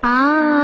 啊。啊